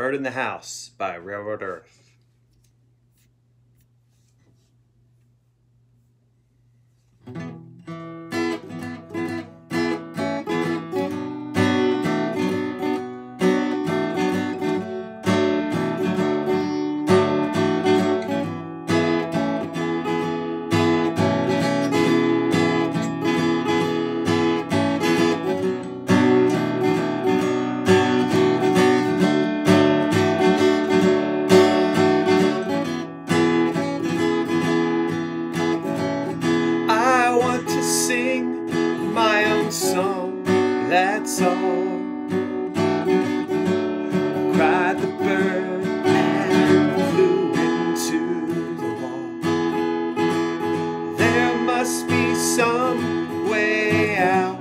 Bird in the House by Railroad Earth. That's all. Cried the bird and flew into the wall. There must be some way out,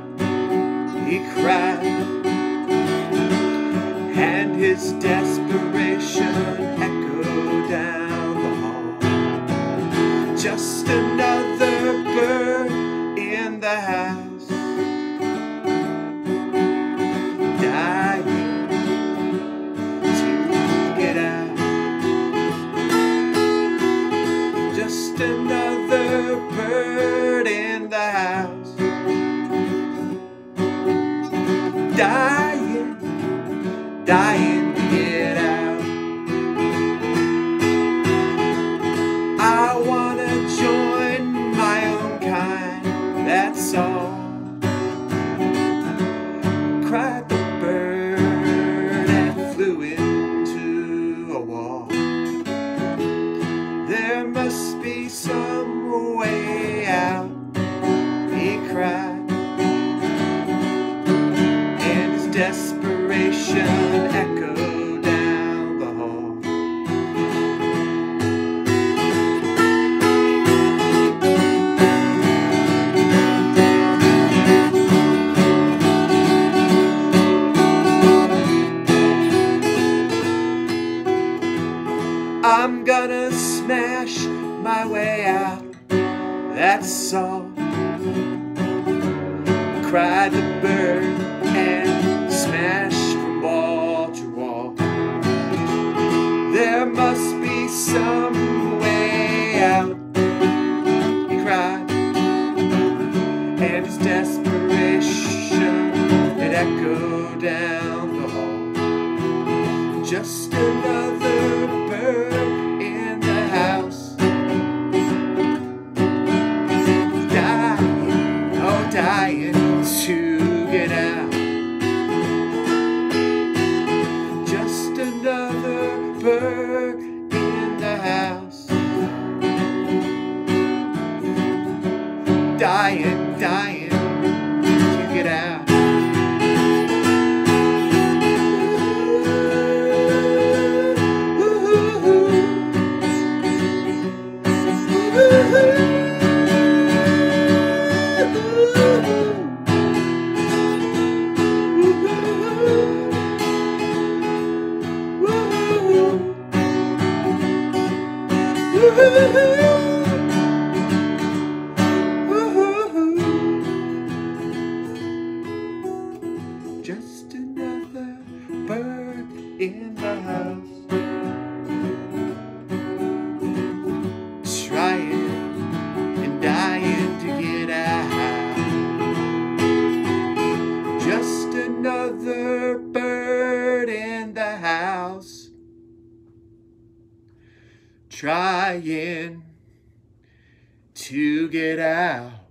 he cried. And his desperation echoed down the hall just another dying to get out I wanna join my own kind, that's all. Cried the bird and flew into a wall. There must be some way out, he cried. And his desperation echoed down the hall. I'm gonna smash my way out, that's all. Cried the bird out, he cried. And his desperation, it echoed down the hall just another Dying, dying. To get out. Just the house. Trying and dying to get out. Just another bird in the house. Trying to get out.